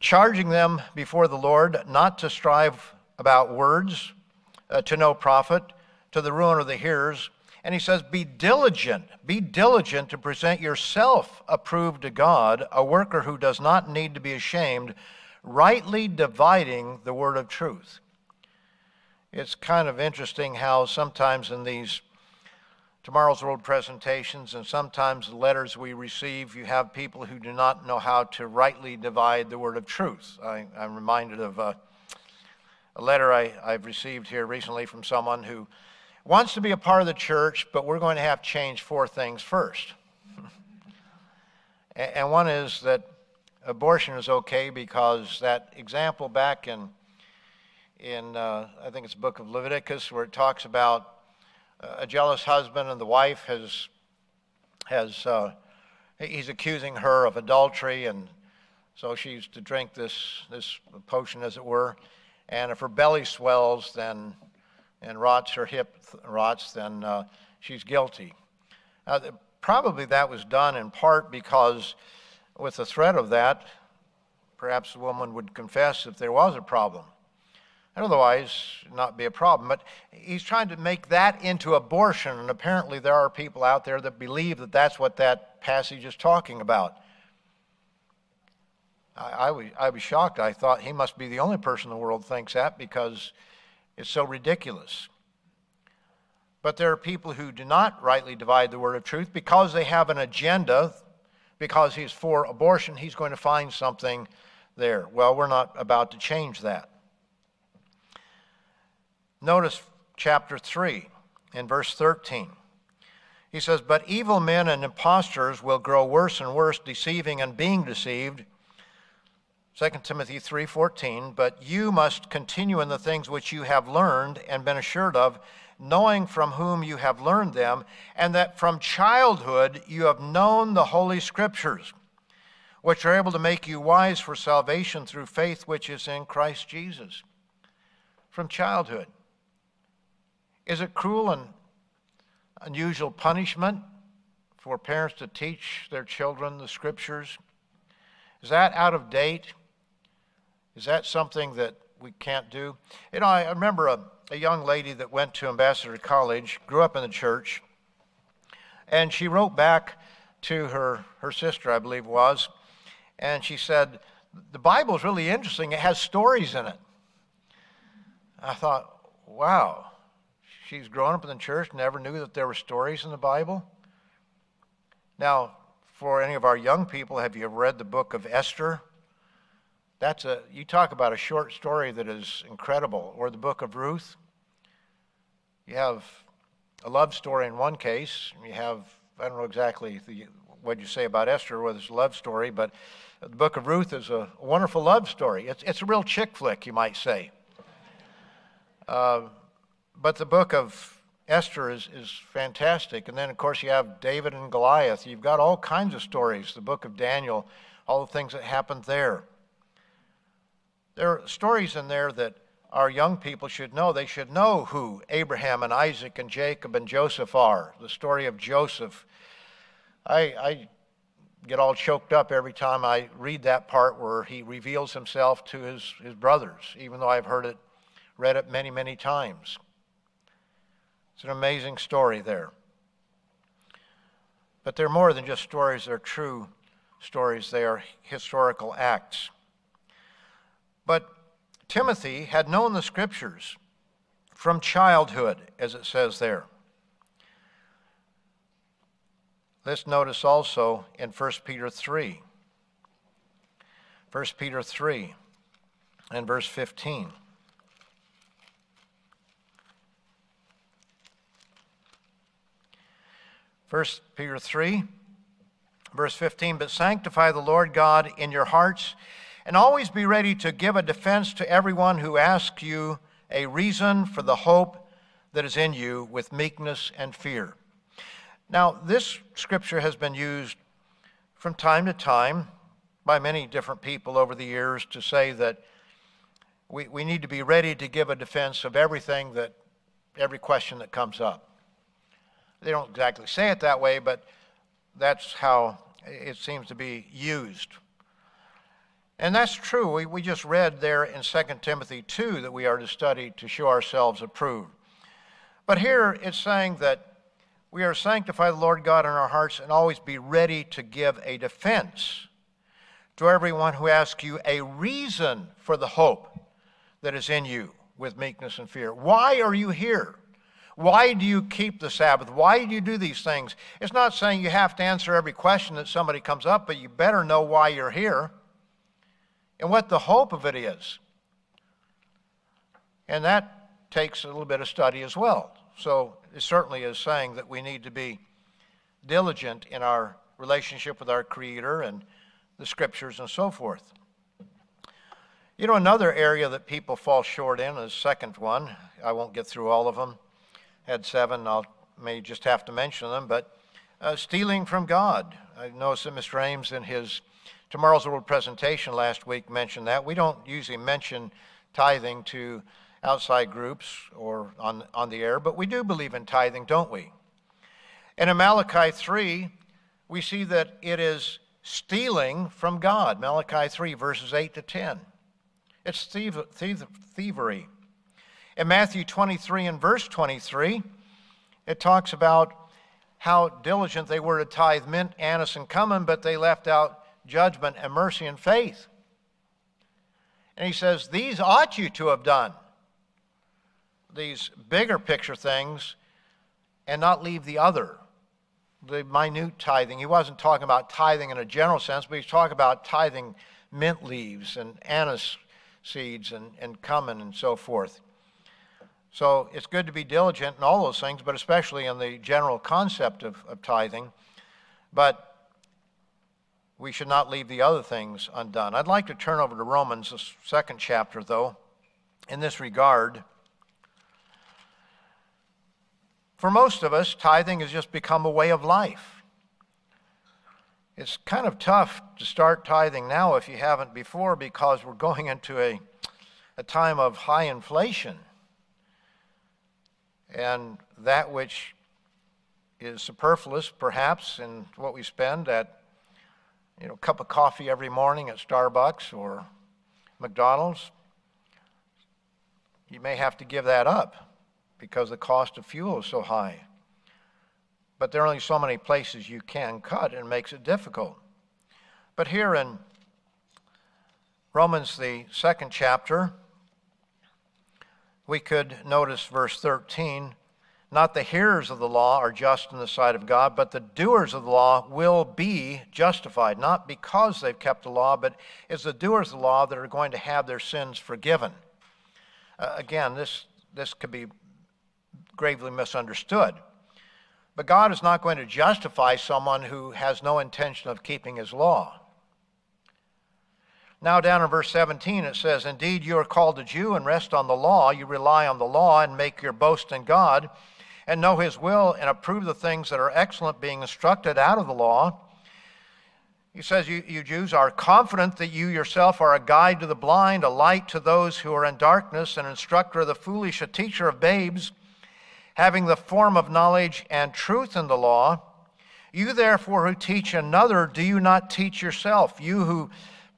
charging them before the Lord not to strive about words uh, to no profit, to the ruin of the hearers. And he says, Be diligent, be diligent to present yourself approved to God, a worker who does not need to be ashamed, rightly dividing the word of truth. It's kind of interesting how sometimes in these tomorrow's world presentations and sometimes the letters we receive, you have people who do not know how to rightly divide the word of truth. I, am reminded of a, a letter I, I've received here recently from someone who wants to be a part of the church, but we're going to have to change four things first. and one is that abortion is okay because that example back in in uh, I think it's the book of Leviticus where it talks about a jealous husband and the wife has has uh, he's accusing her of adultery and so she's to drink this this potion as it were. And if her belly swells then and rots her hip rots then uh, she's guilty. Uh, probably that was done in part because with the threat of that perhaps the woman would confess if there was a problem and otherwise not be a problem. But he's trying to make that into abortion, and apparently there are people out there that believe that that's what that passage is talking about. I, I, was, I was shocked. I thought he must be the only person in the world thinks that because it's so ridiculous. But there are people who do not rightly divide the word of truth because they have an agenda, because he's for abortion, he's going to find something there. Well, we're not about to change that. Notice chapter 3 in verse 13. He says, But evil men and impostors will grow worse and worse, deceiving and being deceived. 2 Timothy 3:14 but you must continue in the things which you have learned and been assured of knowing from whom you have learned them and that from childhood you have known the holy scriptures which are able to make you wise for salvation through faith which is in Christ Jesus from childhood is it cruel and unusual punishment for parents to teach their children the scriptures? Is that out of date? Is that something that we can't do? You know, I remember a, a young lady that went to Ambassador College, grew up in the church, and she wrote back to her, her sister, I believe was, and she said, The Bible is really interesting. It has stories in it. I thought, wow, she's grown up in the church, never knew that there were stories in the Bible. Now, for any of our young people, have you read the book of Esther? That's a you talk about a short story that is incredible, or the book of Ruth. You have a love story in one case. You have I don't know exactly the, what you say about Esther, whether it's a love story, but the book of Ruth is a wonderful love story. It's it's a real chick flick, you might say. Uh, but the book of Esther is, is fantastic. And then, of course, you have David and Goliath. You've got all kinds of stories. The book of Daniel, all the things that happened there. There are stories in there that our young people should know. They should know who Abraham and Isaac and Jacob and Joseph are. The story of Joseph. I, I get all choked up every time I read that part where he reveals himself to his, his brothers, even though I've heard it, read it many, many times. It's an amazing story there. But they're more than just stories, they're true stories, they are historical acts. But Timothy had known the scriptures from childhood, as it says there. Let's notice also in 1 Peter 3. 1 Peter 3 and verse 15. 1 Peter 3, verse 15, but sanctify the Lord God in your hearts, and always be ready to give a defense to everyone who asks you a reason for the hope that is in you with meekness and fear. Now, this scripture has been used from time to time by many different people over the years to say that we, we need to be ready to give a defense of everything that, every question that comes up. They don't exactly say it that way, but that's how it seems to be used. And that's true. We, we just read there in 2 Timothy 2 that we are to study to show ourselves approved. But here it's saying that we are to sanctify the Lord God in our hearts and always be ready to give a defense to everyone who asks you a reason for the hope that is in you with meekness and fear. Why are you here? Why do you keep the Sabbath? Why do you do these things? It's not saying you have to answer every question that somebody comes up, but you better know why you're here and what the hope of it is. And that takes a little bit of study as well. So it certainly is saying that we need to be diligent in our relationship with our Creator and the Scriptures and so forth. You know, another area that people fall short in is the second one. I won't get through all of them. Had seven. I may just have to mention them, but uh, stealing from God. I noticed that Mr. Ames in his Tomorrow's World presentation last week mentioned that. We don't usually mention tithing to outside groups or on, on the air, but we do believe in tithing, don't we? And in Malachi 3, we see that it is stealing from God. Malachi 3, verses 8 to 10. It's thievery. In Matthew 23 and verse 23, it talks about how diligent they were to tithe mint, anise, and cumin, but they left out judgment and mercy and faith. And he says, These ought you to have done. These bigger picture things and not leave the other, the minute tithing. He wasn't talking about tithing in a general sense, but he's talking about tithing mint leaves and anise seeds and, and cumin and so forth. So it's good to be diligent in all those things, but especially in the general concept of, of tithing. But we should not leave the other things undone. I'd like to turn over to Romans, the second chapter, though, in this regard. For most of us, tithing has just become a way of life. It's kind of tough to start tithing now if you haven't before because we're going into a, a time of high inflation. And that which is superfluous, perhaps, in what we spend at you know, cup of coffee every morning at Starbucks or McDonald's, you may have to give that up because the cost of fuel is so high. But there are only so many places you can cut, and it makes it difficult. But here in Romans, the second chapter, we could notice verse 13 not the hearers of the law are just in the sight of God, but the doers of the law will be justified, not because they've kept the law, but it's the doers of the law that are going to have their sins forgiven. Uh, again, this, this could be gravely misunderstood. But God is not going to justify someone who has no intention of keeping his law. Now, down in verse 17, it says, Indeed, you are called a Jew and rest on the law. You rely on the law and make your boast in God and know his will and approve the things that are excellent, being instructed out of the law. He says, you, you, Jews are confident that you yourself are a guide to the blind, a light to those who are in darkness, an instructor of the foolish, a teacher of babes, having the form of knowledge and truth in the law. You, therefore, who teach another, do you not teach yourself? You who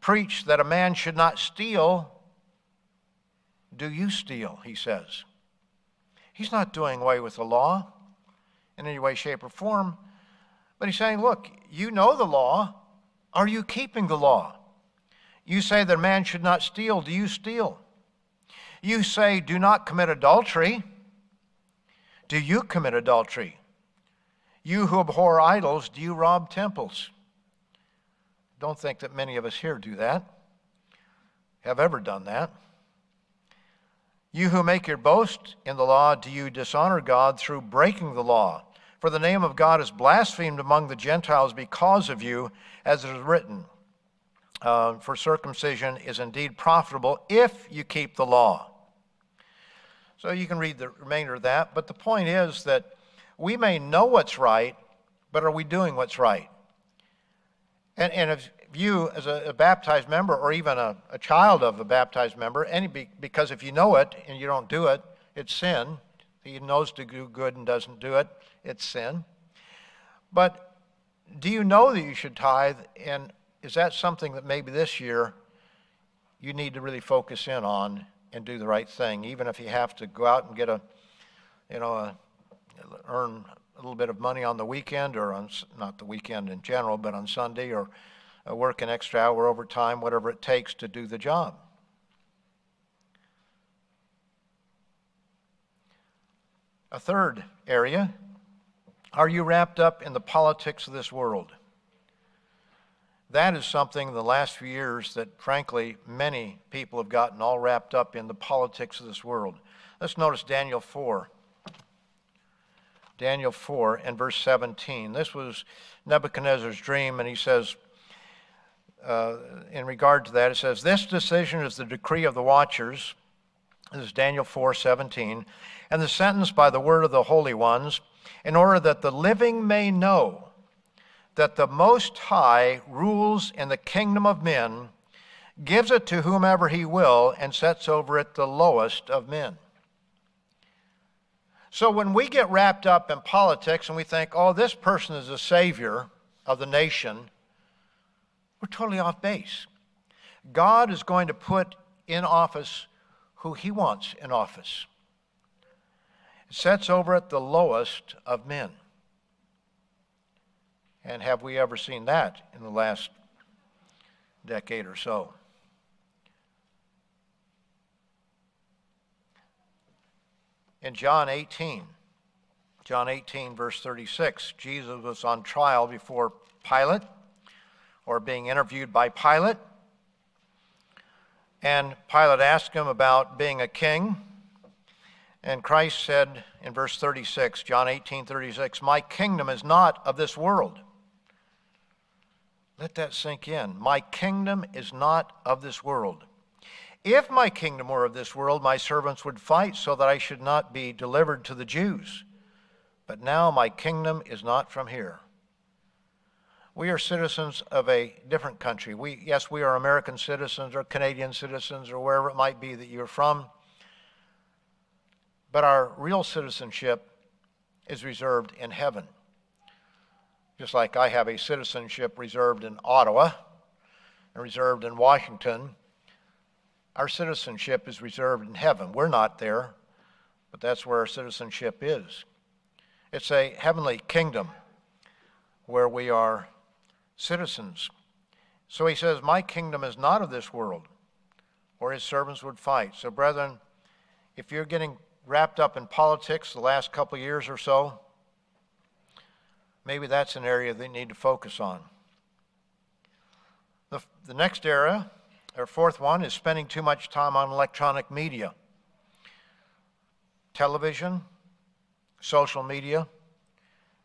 preach that a man should not steal, do you steal? He says. He's not doing away with the law in any way, shape, or form. But he's saying, look, you know the law. Are you keeping the law? You say that a man should not steal. Do you steal? You say, do not commit adultery. Do you commit adultery? You who abhor idols, do you rob temples? Don't think that many of us here do that, have ever done that. You who make your boast in the law, do you dishonor God through breaking the law? For the name of God is blasphemed among the Gentiles because of you, as it is written. Uh, for circumcision is indeed profitable if you keep the law. So you can read the remainder of that. But the point is that we may know what's right, but are we doing what's right? And, and if, you as a, a baptized member or even a, a, child of a baptized member, any, because if you know it and you don't do it, it's sin. He knows to do good and doesn't do it, it's sin. But do you know that you should tithe? And is that something that maybe this year you need to really focus in on and do the right thing, even if you have to go out and get a, you know, a, earn a little bit of money on the weekend or on not the weekend in general, but on Sunday or uh, work an extra hour overtime, whatever it takes to do the job. A third area are you wrapped up in the politics of this world? That is something in the last few years that, frankly, many people have gotten all wrapped up in the politics of this world. Let's notice Daniel 4. Daniel 4 and verse 17. This was Nebuchadnezzar's dream, and he says, uh, in regard to that, it says, This decision is the decree of the watchers. This is Daniel 4 17. And the sentence by the word of the holy ones, in order that the living may know that the Most High rules in the kingdom of men, gives it to whomever he will, and sets over it the lowest of men. So when we get wrapped up in politics and we think, oh, this person is the savior of the nation, we're totally off base. God is going to put in office who he wants in office. It sets over it the lowest of men. And have we ever seen that in the last decade or so? In John 18, John 18, verse 36, Jesus was on trial before Pilate or being interviewed by Pilate. And Pilate asked him about being a king. And Christ said in verse 36, John 18, 36, My kingdom is not of this world. Let that sink in. My kingdom is not of this world. If my kingdom were of this world, my servants would fight so that I should not be delivered to the Jews. But now my kingdom is not from here. We are citizens of a different country. We, yes, we are American citizens or Canadian citizens or wherever it might be that you're from. But our real citizenship is reserved in heaven. Just like I have a citizenship reserved in Ottawa and reserved in Washington, our citizenship is reserved in heaven. We're not there, but that's where our citizenship is. It's a heavenly kingdom where we are citizens. So he says, My kingdom is not of this world, or his servants would fight. So, brethren, if you're getting wrapped up in politics the last couple years or so, maybe that's an area they need to focus on. The, the next area, or fourth one, is spending too much time on electronic media television, social media,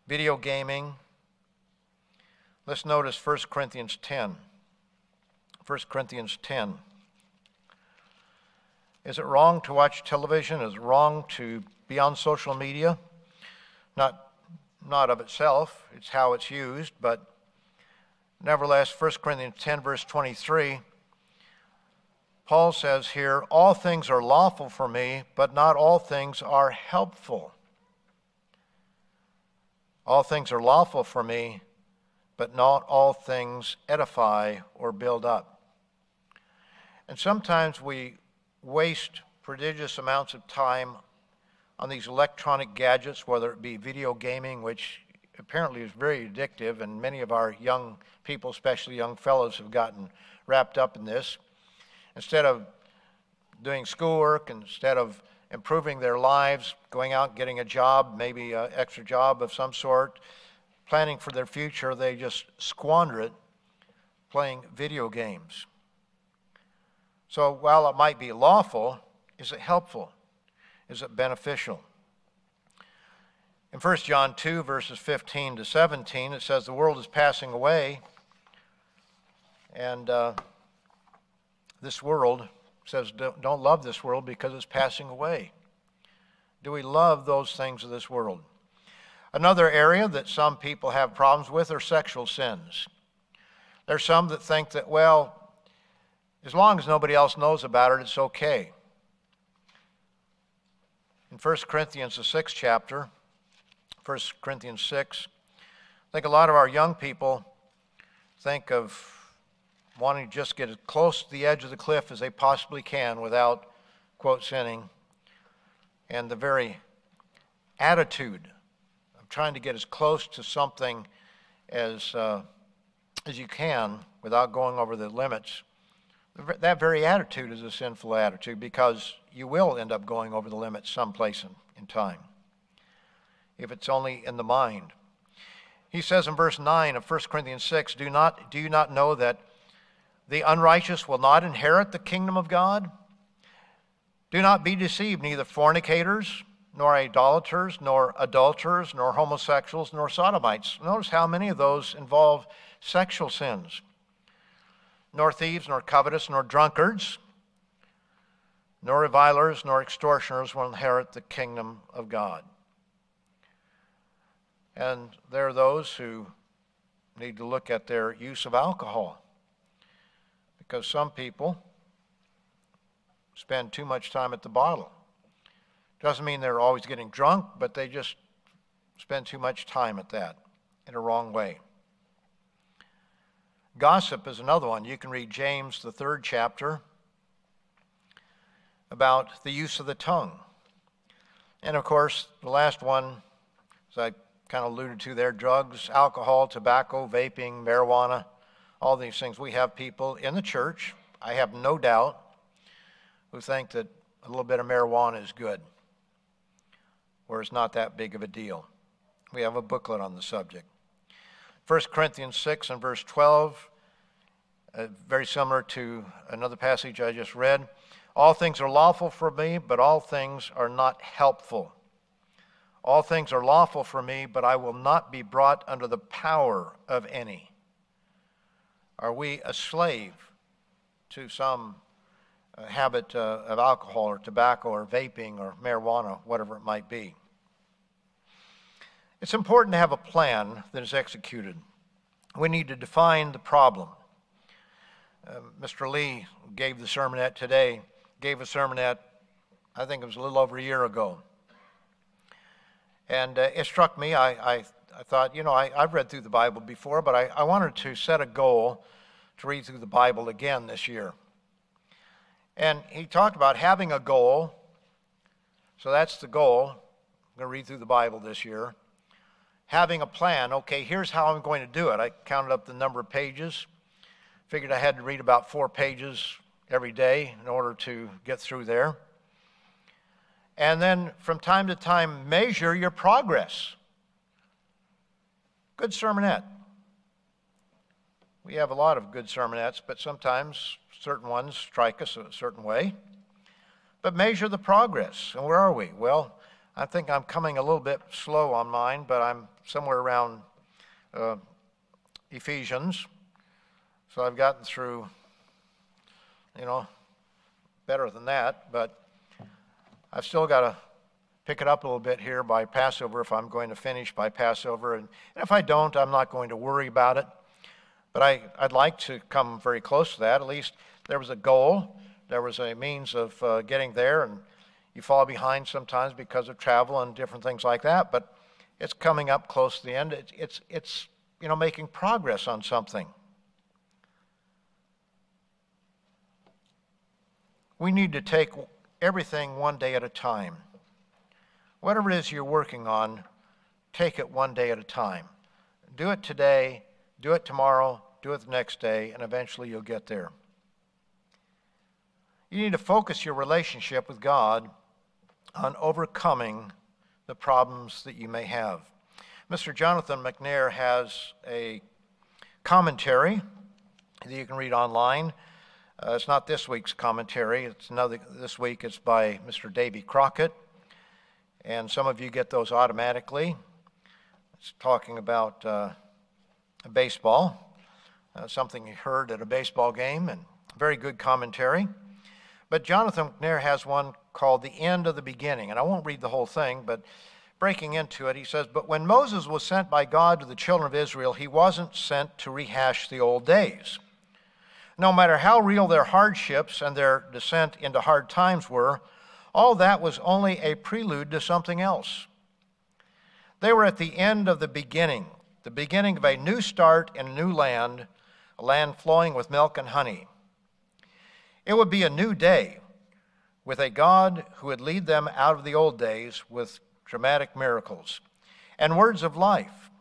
video gaming, Let's notice 1 Corinthians 10. 1 Corinthians 10. Is it wrong to watch television? Is it wrong to be on social media? Not, not of itself, it's how it's used, but nevertheless, 1 Corinthians 10, verse 23, Paul says here, All things are lawful for me, but not all things are helpful. All things are lawful for me, but not all things edify or build up. And sometimes we waste prodigious amounts of time on these electronic gadgets, whether it be video gaming, which apparently is very addictive, and many of our young people, especially young fellows, have gotten wrapped up in this. Instead of doing schoolwork, instead of improving their lives, going out, getting a job, maybe an extra job of some sort, planning for their future, they just squander it playing video games. So while it might be lawful, is it helpful? Is it beneficial? In 1 John 2, verses 15 to 17, it says, The world is passing away, and uh, this world says, Don't love this world because it's passing away. Do we love those things of this world? Another area that some people have problems with are sexual sins. There's some that think that, well, as long as nobody else knows about it, it's okay. In 1 Corinthians, the sixth chapter, 1 Corinthians 6, I think a lot of our young people think of wanting to just get as close to the edge of the cliff as they possibly can without, quote, sinning. And the very attitude of trying to get as close to something as, uh, as you can without going over the limits, that very attitude is a sinful attitude because you will end up going over the limits someplace in, in time if it's only in the mind. He says in verse 9 of 1 Corinthians 6 do, not, do you not know that the unrighteous will not inherit the kingdom of God? Do not be deceived, neither fornicators, nor idolaters, nor adulterers, nor homosexuals, nor sodomites. Notice how many of those involve sexual sins. Nor thieves, nor covetous, nor drunkards, nor revilers, nor extortioners will inherit the kingdom of God. And there are those who need to look at their use of alcohol. Because some people spend too much time at the bottle. Doesn't mean they're always getting drunk, but they just spend too much time at that in a wrong way. Gossip is another one. You can read James, the third chapter, about the use of the tongue. And of course, the last one, as I kind of alluded to there drugs, alcohol, tobacco, vaping, marijuana, all these things. We have people in the church, I have no doubt, who think that a little bit of marijuana is good where it's not that big of a deal. We have a booklet on the subject. 1 Corinthians 6 and verse 12, uh, very similar to another passage I just read. All things are lawful for me, but all things are not helpful. All things are lawful for me, but I will not be brought under the power of any. Are we a slave to some uh, habit uh, of alcohol or tobacco or vaping or marijuana, whatever it might be? It's important to have a plan that is executed. We need to define the problem. Uh, Mr. Lee gave the sermonette today, gave a sermonette, I think it was a little over a year ago. And uh, it struck me, I, I, I thought, you know, I, have read through the Bible before, but I, I wanted to set a goal to read through the Bible again this year. And he talked about having a goal. So that's the goal. I'm going to read through the Bible this year having a plan. Okay, here's how I'm going to do it. I counted up the number of pages, figured I had to read about four pages every day in order to get through there. And then from time to time, measure your progress. Good sermonette. We have a lot of good sermonettes, but sometimes certain ones strike us a certain way. But measure the progress. And where are we? Well, I think I'm coming a little bit slow on mine, but I'm somewhere around uh, Ephesians. So I've gotten through, you know, better than that, but I've still got to pick it up a little bit here by Passover if I'm going to finish by Passover. And, if I don't, I'm not going to worry about it. But I, I'd like to come very close to that. At least there was a goal, there was a means of uh, getting there, and you fall behind sometimes because of travel and different things like that. But it's coming up close to the end. It's, it's, it's you know, making progress on something. We need to take everything one day at a time. Whatever it is you're working on, take it one day at a time. Do it today, do it tomorrow, do it the next day, and eventually you'll get there. You need to focus your relationship with God on overcoming the problems that you may have. Mr. Jonathan McNair has a commentary that you can read online. Uh, it's not this week's commentary. It's another. This week it's by Mr. Davy Crockett, and some of you get those automatically. It's talking about uh, baseball, uh, something you heard at a baseball game, and very good commentary. But Jonathan McNair has one called The End of the Beginning. And I won't read the whole thing, but breaking into it, he says, But when Moses was sent by God to the children of Israel, he wasn't sent to rehash the old days. No matter how real their hardships and their descent into hard times were, all that was only a prelude to something else. They were at the end of the beginning, the beginning of a new start in a new land, a land flowing with milk and honey. It would be a new day, with a God who would lead them out of the old days with dramatic miracles and words of life.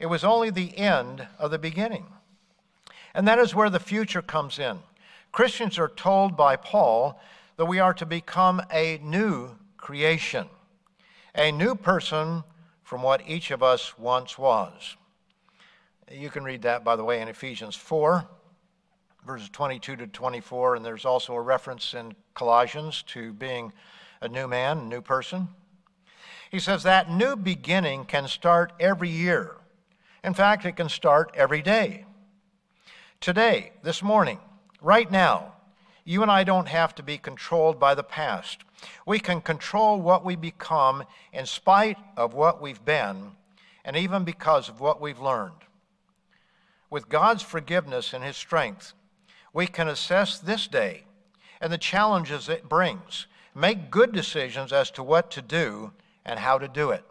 It was only the end of the beginning. And that is where the future comes in. Christians are told by Paul that we are to become a new creation, a new person from what each of us once was. You can read that, by the way, in Ephesians 4 verses 22 to 24, and there's also a reference in Colossians to being a new man, a new person. He says that new beginning can start every year. In fact, it can start every day. Today, this morning, right now, you and I don't have to be controlled by the past. We can control what we become in spite of what we've been and even because of what we've learned. With God's forgiveness and His strength, we can assess this day and the challenges it brings, make good decisions as to what to do and how to do it.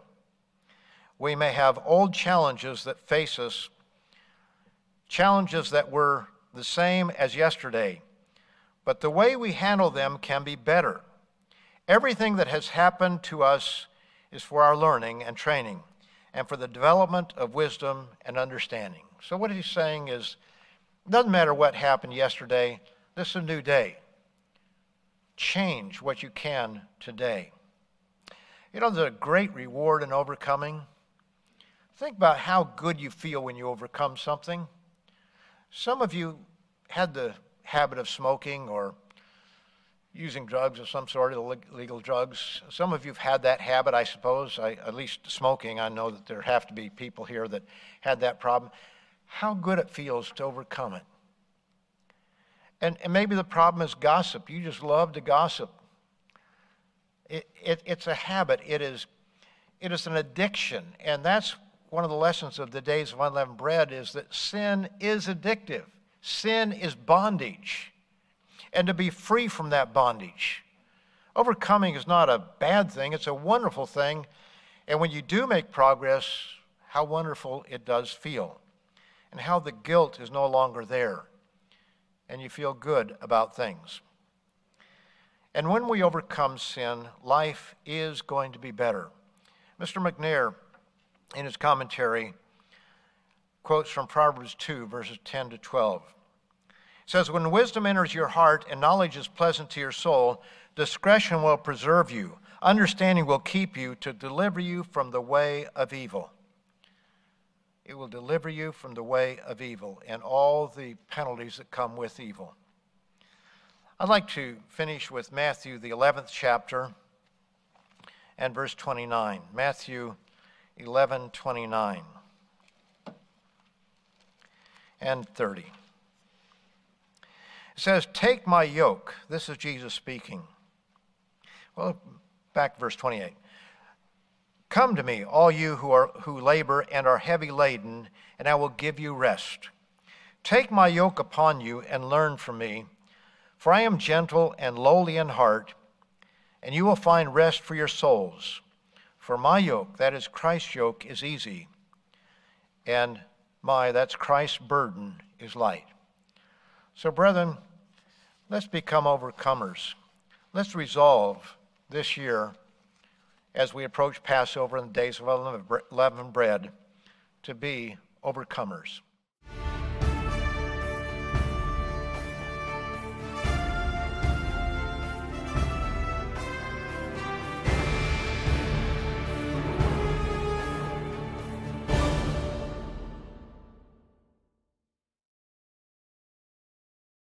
We may have old challenges that face us, challenges that were the same as yesterday, but the way we handle them can be better. Everything that has happened to us is for our learning and training and for the development of wisdom and understanding. So, what he's saying is it doesn't matter what happened yesterday, this is a new day. Change what you can today. You know, there's a great reward in overcoming. Think about how good you feel when you overcome something. Some of you had the habit of smoking or using drugs of some sort, illegal drugs. Some of you have had that habit, I suppose, I, at least smoking. I know that there have to be people here that had that problem. How good it feels to overcome it. And, and maybe the problem is gossip. You just love to gossip. It, it, it's a habit. It is, it is an addiction. And that's one of the lessons of the days of unleavened bread is that sin is addictive. Sin is bondage. And to be free from that bondage. Overcoming is not a bad thing, it's a wonderful thing. And when you do make progress, how wonderful it does feel. And how the guilt is no longer there. And you feel good about things. And when we overcome sin, life is going to be better. Mr. McNair, in his commentary, quotes from Proverbs 2, verses 10 to 12. It says, When wisdom enters your heart and knowledge is pleasant to your soul, discretion will preserve you, understanding will keep you to deliver you from the way of evil. It will deliver you from the way of evil and all the penalties that come with evil. I'd like to finish with Matthew, the 11th chapter, and verse 29. Matthew 11, 29 and 30. It says, Take my yoke. This is Jesus speaking. Well, back verse 28. Come to me, all you who, are, who labor and are heavy laden, and I will give you rest. Take my yoke upon you and learn from me for I am gentle and lowly in heart, and you will find rest for your souls. For my yoke, that is Christ's yoke, is easy, and my, that's Christ's burden, is light. So, brethren, let's become overcomers. Let's resolve this year, as we approach Passover and the days of unleavened bread, to be overcomers.